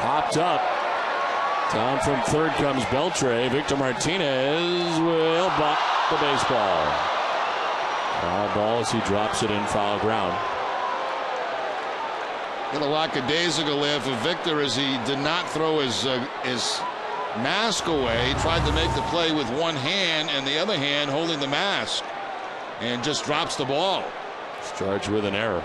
Popped up. Down from third comes Beltre. Victor Martinez will block the baseball. Foul ball as he drops it in foul ground. Got a lackadaisical there for Victor as he did not throw his uh, his mask away. He tried to make the play with one hand and the other hand holding the mask and just drops the ball. He's charged with an error.